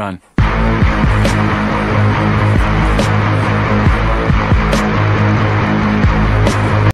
run.